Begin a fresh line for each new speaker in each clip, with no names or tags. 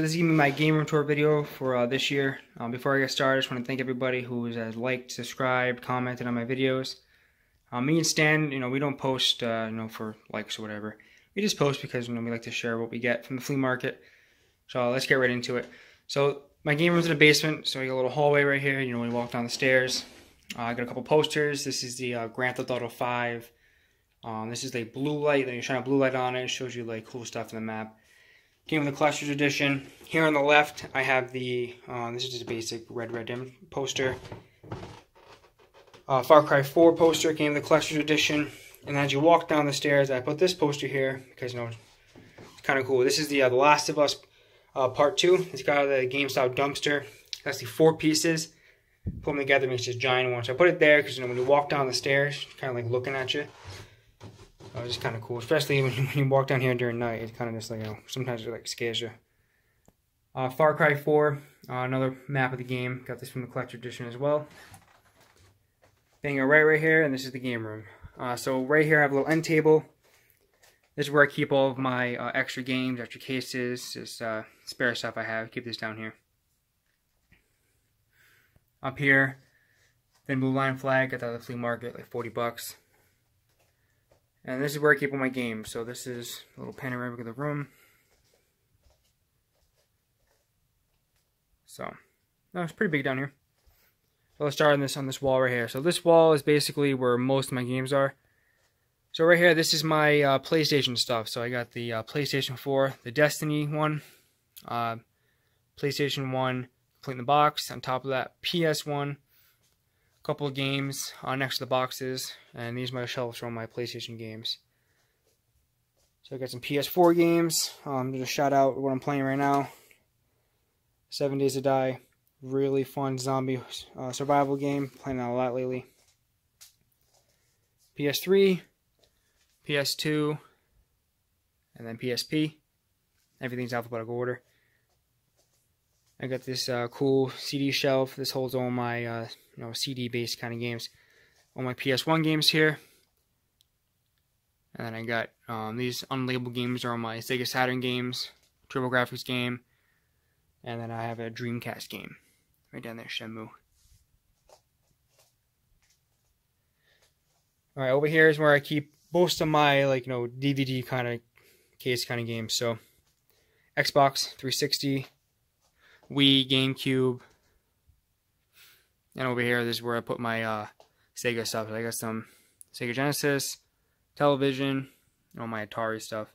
So this is to be my game room tour video for uh, this year. Um, before I get started, I just want to thank everybody who has liked, subscribed, commented on my videos. Um, me and Stan, you know, we don't post, uh, you know, for likes or whatever. We just post because, you know, we like to share what we get from the flea market. So uh, let's get right into it. So my game room's in the basement, so you got a little hallway right here. You know, you walk down the stairs. Uh, I got a couple posters. This is the uh, Grand Theft Auto 5. Um, this is the blue light. Then you shine a blue light on it. It shows you like cool stuff in the map. Came with the collector's edition. Here on the left, I have the, uh, this is just a basic Red Red Dim poster. Uh, Far Cry 4 poster came with the collector's edition. And as you walk down the stairs, I put this poster here because, you know, it's kind of cool. This is the, uh, the Last of Us uh, Part 2. It's got the GameStop dumpster. That's the four pieces. Put them together makes this giant one. So I put it there because, you know, when you walk down the stairs, kind of like looking at you. Uh, it's kind of cool, especially when you, when you, walk down here during night. It's kind of just like, you know, sometimes it like scares you. Uh, Far Cry 4, uh, another map of the game. Got this from the collector edition as well. Banger right right here, and this is the game room. Uh, so right here I have a little end table. This is where I keep all of my uh, extra games, extra cases, just uh, spare stuff I have. Keep this down here. Up here, then Blue Line Flag, got that at the flea market, like 40 bucks. And this is where I keep all my games. So this is a little panoramic of the room. So, no, it's pretty big down here. So let's start on this on this wall right here. So this wall is basically where most of my games are. So right here, this is my uh, PlayStation stuff. So I got the uh, PlayStation 4, the Destiny one, uh, PlayStation 1, complete in the box. On top of that, PS1, a couple of games uh, next to the boxes, and these are my shelves all my PlayStation games. So I got some PS4 games. Um, just shout out what I'm playing right now. Seven Days to Die, really fun zombie uh, survival game. Playing that a lot lately. PS3, PS2, and then PSP. Everything's alphabetical order. I got this uh, cool CD shelf. This holds all my uh, you know CD-based kind of games. All my PS1 games here. And then I got um, these unlabeled games are all my Sega Saturn games, TurboGrafx game, and then I have a Dreamcast game right down there, Shenmue. All right, over here is where I keep most of my like you know DVD kind of case kind of games. So Xbox 360, Wii, GameCube. And over here, this is where I put my uh, Sega stuff. I got some Sega Genesis, Intellivision, all my Atari stuff.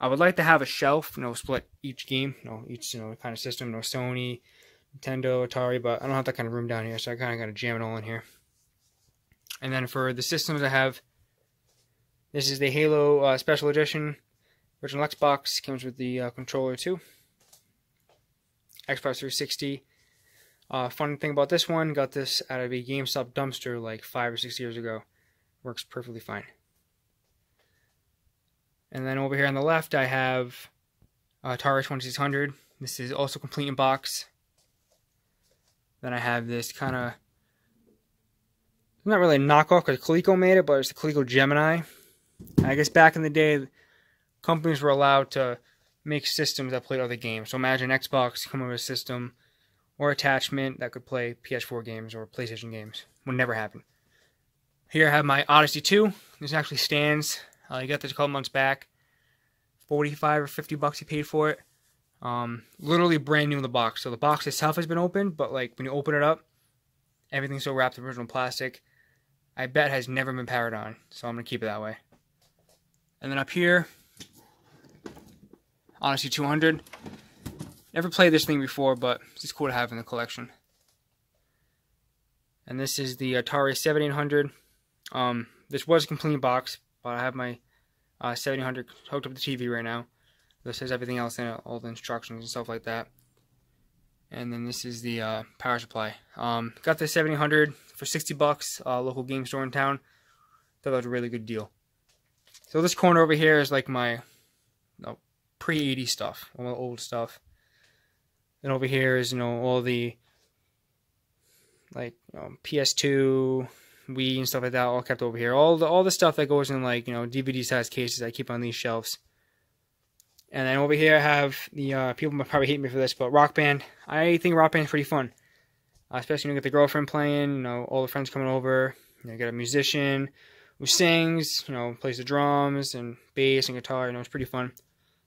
I would like to have a shelf, you know, split each game, you know, each you know kind of system, you know, Sony, Nintendo, Atari, but I don't have that kind of room down here, so I kind of got to jam it all in here. And then for the systems I have, this is the Halo uh, Special Edition original Xbox. Comes with the uh, controller too. Xbox 360. Uh, fun thing about this one, got this out of a GameStop dumpster like five or six years ago. Works perfectly fine. And then over here on the left, I have Atari 2600. This is also complete in box. Then I have this kind of, not really a knockoff because Coleco made it, but it's the Coleco Gemini. I guess back in the day, companies were allowed to make systems that play other games. So imagine Xbox coming with a system or attachment that could play PS4 games or PlayStation games. Would never happen. Here I have my Odyssey 2. This actually stands. Uh, I got this a couple months back. 45 or 50 bucks you paid for it. Um, literally brand new in the box. So the box itself has been opened, but like when you open it up, everything's still wrapped in original plastic. I bet has never been powered on, so I'm gonna keep it that way. And then up here, Odyssey 200. Never played this thing before, but it's cool to have in the collection. And this is the Atari 7800. Um, this was a complete box, but I have my uh, 7800 hooked up to the TV right now. This has everything else in it, all the instructions and stuff like that. And then this is the uh, power supply. Um, got the 7800 for 60 bucks, uh, local game store in town. Thought that was a really good deal. So this corner over here is like my pre-80 stuff, all the old stuff. Then over here is, you know, all the like you know, PS2, Wii and stuff like that, all kept over here. All the all the stuff that goes in like, you know, DVD size cases I keep on these shelves. And then over here I have the uh, people might probably hate me for this, but Rock Band. I think Rock Band is pretty fun, uh, especially when you get the girlfriend playing. You know, all the friends coming over. You, know, you get a musician who sings. You know, plays the drums and bass and guitar. You know, it's pretty fun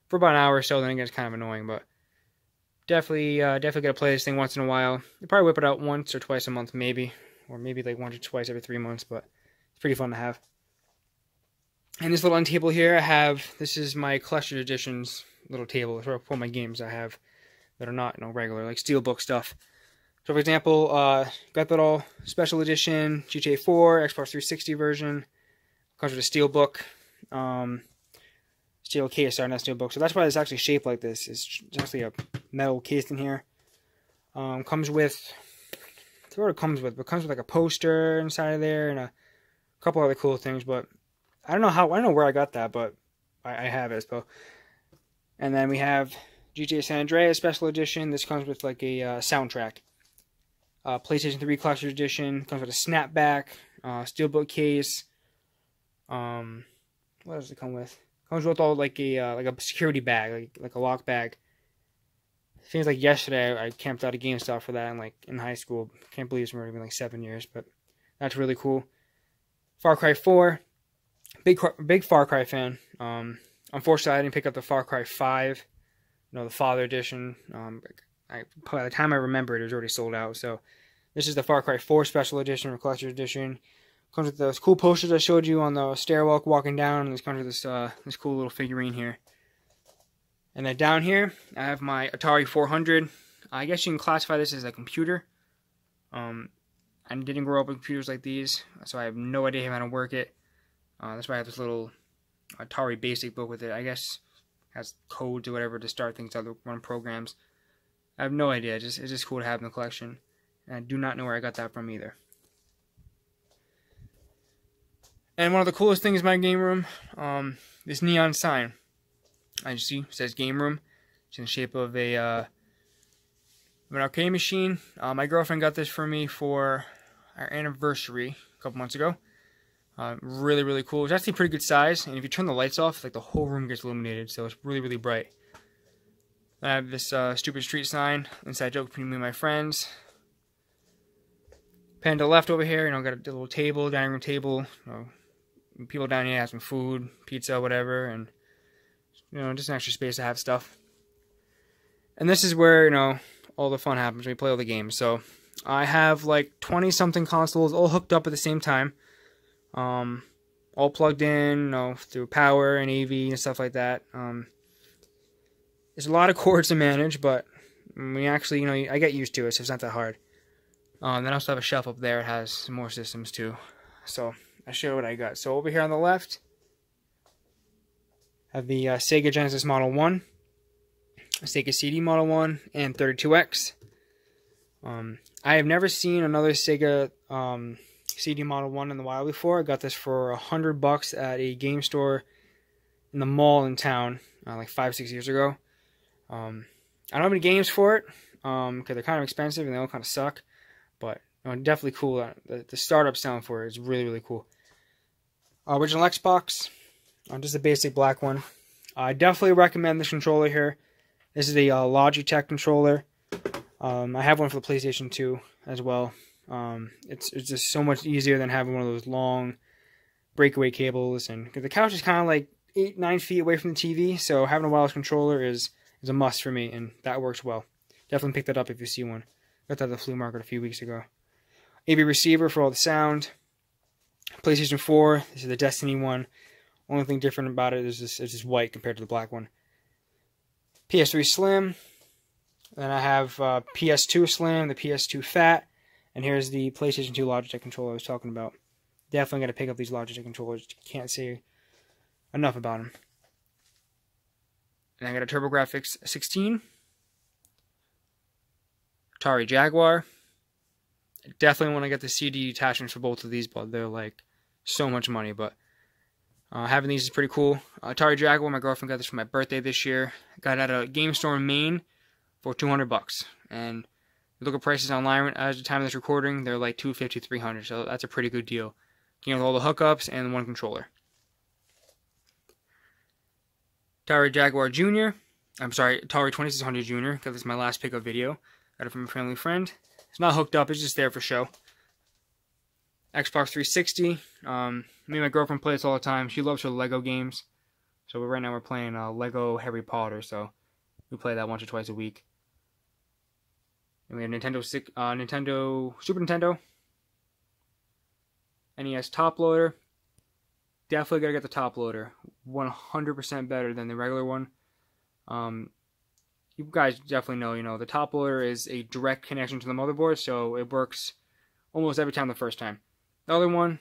for about an hour or so. Then it gets kind of annoying, but definitely, uh, definitely gotta play this thing once in a while. You probably whip it out once or twice a month, maybe, or maybe like once or twice every three months. But it's pretty fun to have. And this little end table here, I have, this is my collector's editions little table. Where I put my games I have that are not, you know, regular, like Steelbook stuff. So, for example, uh, got that all special edition GTA 4, Xbox 360 version. A Steelbook, um, steel case, sorry, not Steelbook. So that's why it's actually shaped like this. It's actually a metal case in here. Um, comes with, that's what it comes with, but comes with like a poster inside of there and a couple other cool things, but I don't know how. I don't know where I got that, but I, I have it. So, and then we have GTA San Andreas Special Edition. This comes with like a uh, soundtrack. Uh, PlayStation 3 Collector's Edition comes with a snapback, uh, steelbook case. Um, what does it come with? Comes with all like a uh, like a security bag, like like a lock bag. Seems like yesterday I camped out a GameStop for that, and like in high school. Can't believe it's been like seven years, but that's really cool. Far Cry 4 big big Far Cry fan. Um, unfortunately, I didn't pick up the Far Cry Five, you know, the Father Edition. Um, I, by the time I remember it, it was already sold out. So this is the Far Cry Four Special Edition or Collector's Edition. Comes with those cool posters I showed you on the stairwell walking down, and this comes with this uh, this cool little figurine here. And then down here, I have my Atari 400. I guess you can classify this as a computer. Um, I didn't grow up with computers like these, so I have no idea how to work it. Uh, that's why I have this little Atari Basic book with it. I guess has codes or whatever to start things up, run programs. I have no idea. It's just it's just cool to have in the collection, and I do not know where I got that from either. And one of the coolest things in my game room, um, this neon sign. I you see says game room. It's in the shape of a uh, an arcade machine. Uh, my girlfriend got this for me for our anniversary a couple months ago. Uh, really, really cool. It's actually pretty good size, and if you turn the lights off, like the whole room gets illuminated, so it's really, really bright. I have this uh, stupid street sign, inside joke between me and my friends. The left over here, you know, got a little table, dining room table. You know, people down here have some food, pizza, whatever, and you know, just an extra space to have stuff. And this is where you know all the fun happens you play all the games. So I have like 20 something consoles all hooked up at the same time um, all plugged in, you know, through power and AV and stuff like that. Um, there's a lot of cords to manage, but we actually, you know, I get used to it, so it's not that hard. Um, then I also have a shelf up there. It has more systems too. So I'll show you what I got. So over here on the left, I have the uh, Sega Genesis Model 1, Sega CD Model 1, and 32X. Um, I have never seen another Sega um, CD Model 1 in the wild before. I got this for a hundred bucks at a game store in the mall in town, uh, like five, six years ago. Um, I don't have any games for it, because um, they're kind of expensive and they all kind of suck. But you know, definitely cool. The, the startup sound for it is really, really cool. Original Xbox, uh, just a basic black one. I definitely recommend this controller here. This is the uh, Logitech controller. Um, I have one for the PlayStation 2 as well. Um, it's it's just so much easier than having one of those long breakaway cables, and the couch is kind of like eight nine feet away from the TV, so having a wireless controller is is a must for me, and that works well. Definitely pick that up if you see one. Got that at the flea market a few weeks ago. AV receiver for all the sound. PlayStation 4. This is the Destiny one. Only thing different about it is this it's just white compared to the black one. PS3 Slim. Then I have uh, PS2 Slim, the PS2 Fat, and here's the PlayStation 2 Logitech controller I was talking about. Definitely got to pick up these Logitech controllers. Can't say enough about them. And I got a TurboGrafx 16. Atari Jaguar. Definitely want to get the CD attachments for both of these, but they're like so much money. But uh, having these is pretty cool. Atari Jaguar, my girlfriend got this for my birthday this year. Got it at a game store in Maine for 200 bucks. And look at prices online at the time of this recording, they're like 250 300 so that's a pretty good deal. You know, all the hookups and one controller. Atari Jaguar Jr. I'm sorry, Atari 2600 Jr. Got this my last pickup video. Got it from a family friend. It's not hooked up, it's just there for show. Xbox 360. Um, me and my girlfriend play this all the time. She loves her Lego games. So right now we're playing uh, Lego Harry Potter, so we play that once or twice a week. And we have Nintendo uh, Nintendo Super Nintendo, NES top loader. Definitely gotta get the top loader. 100% better than the regular one. Um, you guys definitely know, you know, the top loader is a direct connection to the motherboard, so it works almost every time the first time. The other one,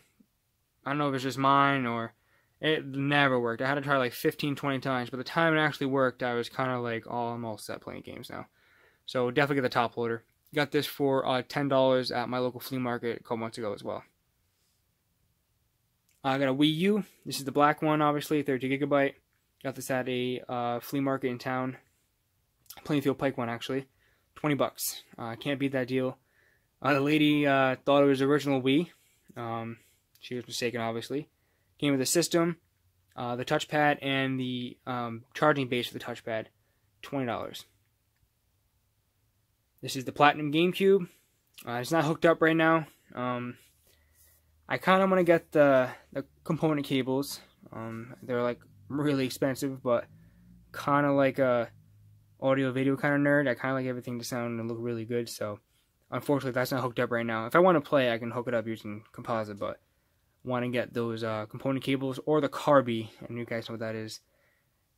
I don't know if it's just mine or it never worked. I had to try like 15, 20 times, but the time it actually worked, I was kind of like, oh, I'm all set playing games now. So definitely get the top loader. Got this for uh, $10 at my local flea market a couple months ago as well. I got a Wii U. This is the black one, obviously, 30 gigabyte. Got this at a uh, flea market in town. Plainfield Pike one, actually. 20 bucks. Uh, can't beat that deal. Uh, the lady uh, thought it was original Wii. Um, she was mistaken, obviously. Came with the system, uh, the touchpad, and the um, charging base for the touchpad. $20. This is the Platinum GameCube. Uh, it's not hooked up right now. Um, I kind of want to get the, the component cables. Um, they're like really expensive, but kind of like a audio video kind of nerd. I kind of like everything to sound and look really good. So unfortunately, that's not hooked up right now. If I want to play, I can hook it up using composite, but want to get those uh, component cables or the Carby, and you guys know what that is.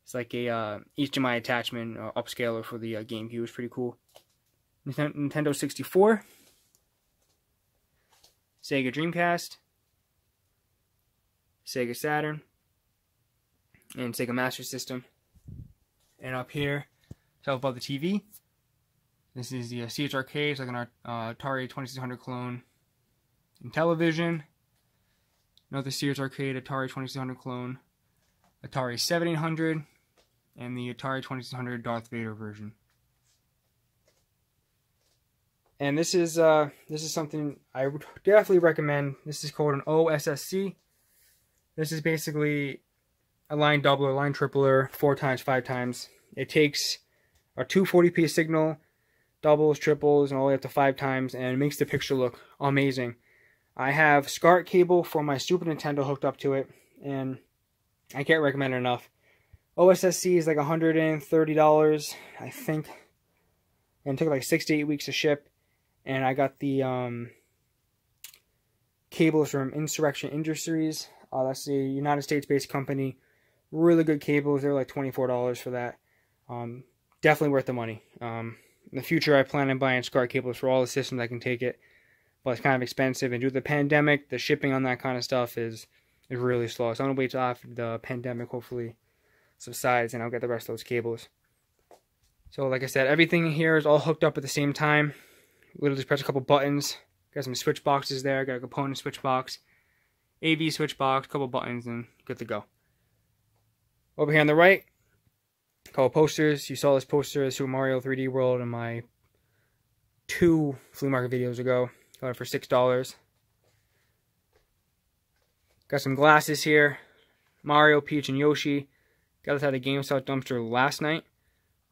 It's like a uh, HDMI attachment uh, upscaler for the uh, GameCube. It's pretty cool. Nintendo 64, Sega Dreamcast, Sega Saturn, and Sega Master System. And up here, talk about the TV. This is the uh, CH Arcade, it's like an uh, Atari 2600 clone. In television, another Arcade Atari 2600 clone, Atari 7800, and the Atari 2600 Darth Vader version. And this is uh, this is something I would definitely recommend. This is called an OSSC. This is basically a line doubler, line tripler, four times, five times. It takes a 240p signal, doubles, triples, and all the way up to five times, and it makes the picture look amazing. I have SCART cable for my Super Nintendo hooked up to it, and I can't recommend it enough. OSSC is like $130, I think, and took like six to eight weeks to ship. And I got the um, cables from Insurrection Industries. Uh, that's a United States-based company. Really good cables. They're like $24 for that. Um, definitely worth the money. Um, in the future, I plan on buying SCART cables for all the systems I can take it but it's kind of expensive. And due to the pandemic, the shipping on that kind of stuff is is really slow. So I'm gonna wait till after the pandemic hopefully subsides, and I'll get the rest of those cables. So like I said, everything here is all hooked up at the same time. Literally just press a couple buttons. Got some switch boxes there. Got a component switch box, AV switch box, couple buttons, and good to go. Over here on the right, couple posters. You saw this poster of Super Mario 3D World in my two flea market videos ago. Got it for $6. Got some glasses here. Mario, Peach, and Yoshi. Got this out of GameStop dumpster last night.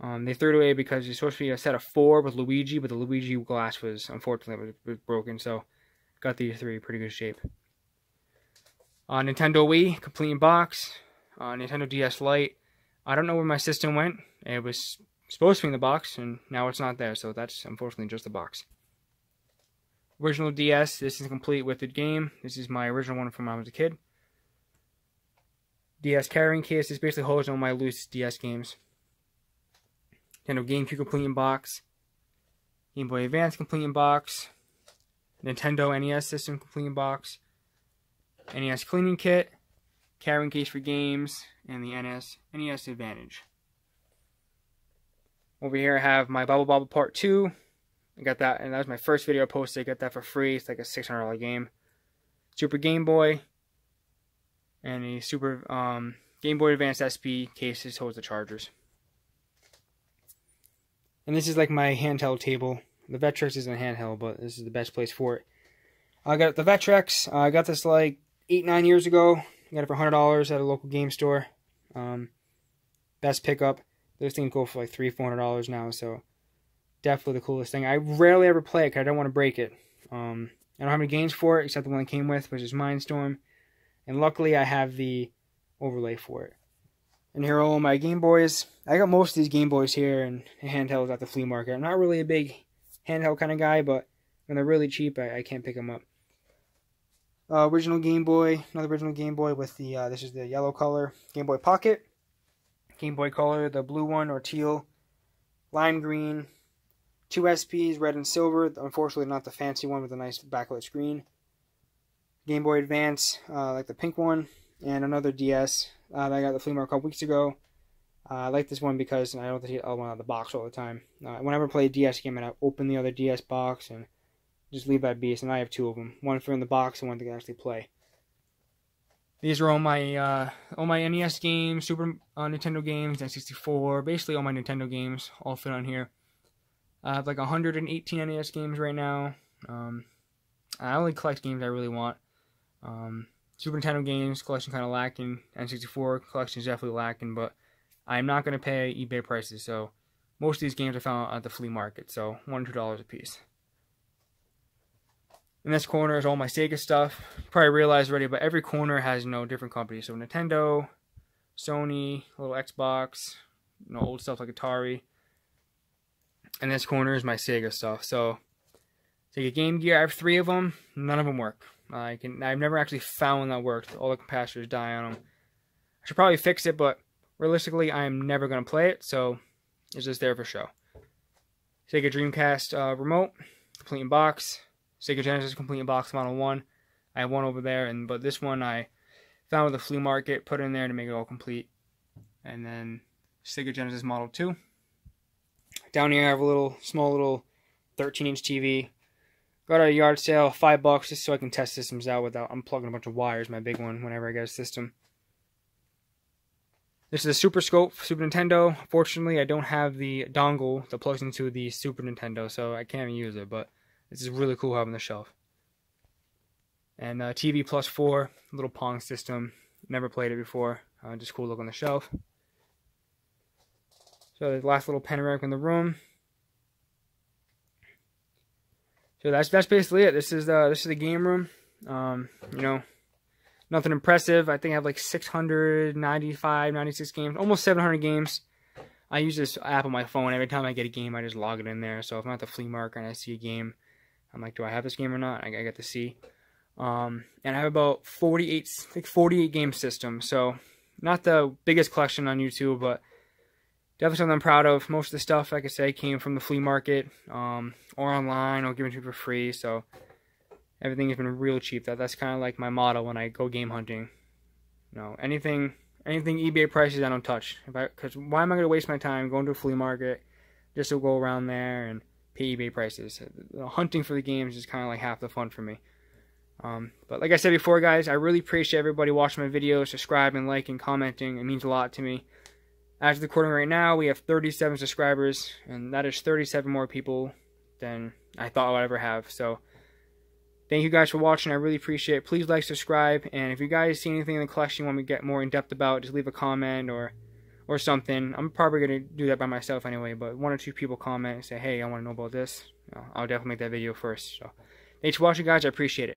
Um, they threw it away because it's supposed to be a set of four with Luigi, but the Luigi glass was, unfortunately, was, broken. So, got these three pretty good shape. Uh, Nintendo Wii, complete box. Uh, Nintendo DS Lite. I don't know where my system went. It was supposed to be in the box, and now it's not there. So, that's unfortunately just the box. Original DS, this is complete with the game. This is my original one from when I was a kid. DS carrying case, this basically holds all my loose DS games. Nintendo GameCube complete in box. Game Boy Advance complete in box. Nintendo NES system complete in box. NES cleaning kit. Carrying case for games. And the NES, NES Advantage. Over here I have my Bubble Bobble Part 2. I got that, and that was my first video I posted. I got that for free. It's like a $600 game. Super Game Boy, and a Super um, Game Boy Advance SP case. cases holds the chargers. And this is like my handheld table. The Vectrex isn't handheld, but this is the best place for it. I got the Vectrex. I got this like eight, nine years ago. I got it for $100 at a local game store. Um, best pickup. Those things go for like three, four hundred dollars now. So definitely the coolest thing. I rarely ever play it because I don't want to break it. Um, I don't have any games for it except the one it came with, which is Mine Storm. And luckily, I have the overlay for it. And here are all my Game Boys. I got most of these Game Boys here and handhelds at the flea market. I'm not really a big handheld kind of guy, but when they're really cheap, I, I can't pick them up. Uh, original Game Boy, another original Game Boy with the, uh, this is the yellow color, Game Boy Pocket. Game Boy Color, the blue one or teal, lime green, two SPs, red and silver. Unfortunately, not the fancy one with a nice backlit screen. Game Boy Advance, uh, like the pink one, and another DS uh, that I got the flea market a couple weeks ago. Uh, I like this one because I don't see the other one out of the box all the time. Uh, whenever I play a DS game, and I open the other DS box and just leave that beast. And I have two of them, one for in the box and one to actually play. These are all my uh, all my NES games, Super uh, Nintendo games, N64, basically all my Nintendo games all fit on here. I have like 118 NES games right now. Um, I only collect games I really want. Um, Super Nintendo games collection kind of lacking. N64 collection is definitely lacking, but I'm not going to pay eBay prices. So most of these games I found at the flea market, so one or two dollars a piece. In this corner is all my Sega stuff. Probably realized already, but every corner has you know different companies. So Nintendo, Sony, little Xbox, you know old stuff like Atari. And this corner is my Sega stuff. So Sega Game Gear, I have three of them. None of them work. I can. I've never actually found one that worked. All the capacitors die on them. I should probably fix it, but realistically, I am never going to play it, so it's just there for show. Sega Dreamcast uh, remote, complete in box. Sega Genesis complete box model 1. I have one over there, and but this one I found with the flea market, put it in there to make it all complete. And then Sega Genesis Model 2. Down here I have a little, small little 13 inch TV. Got a yard sale, five bucks, just so I can test systems out without unplugging a bunch of wires, my big one, whenever I get a system. This is a Super Scope Super Nintendo. Fortunately, I don't have the dongle that plugs into the Super Nintendo, so I can't use it, but this is really cool having the shelf. And uh, TV plus four, little Pong system. Never played it before. Uh, just cool look on the shelf. So the last little panoramic in the room. So that's that's basically it. This is the this is the game room. Um, you know, nothing impressive. I think I have like 695, 96 games, almost 700 games. I use this app on my phone. Every time I get a game, I just log it in there. So if I'm at the flea market and I see a game, I'm like, do I have this game or not? I, I get to see. Um, and I have about 48, like 48 game systems. So not the biggest collection on YouTube, but definitely something I'm proud of. Most of the stuff, like I say, came from the flea market um, or online or given to me for free. So everything has been real cheap. That that's kind of like my motto when I go game hunting. You know, anything anything eBay prices I don't touch. Because why am I going to waste my time going to a flea market just to go around there and eBay prices? hunting for the games is kind of like half the fun for me. Um, but like I said before, guys, I really appreciate everybody watching my videos, subscribing, liking, commenting. It means a lot to me. As of the recording right now, we have 37 subscribers, and that is 37 more people than I thought I would ever have. So, thank you guys for watching. I really appreciate it. Please like, subscribe, and if you guys see anything in the collection you want me to get more in depth about, just leave a comment or or something. I'm probably gonna do that by myself anyway, but one or two people comment and say, "Hey, I want to know about this." I'll definitely make that video first. So, thanks for watching, guys. I appreciate it.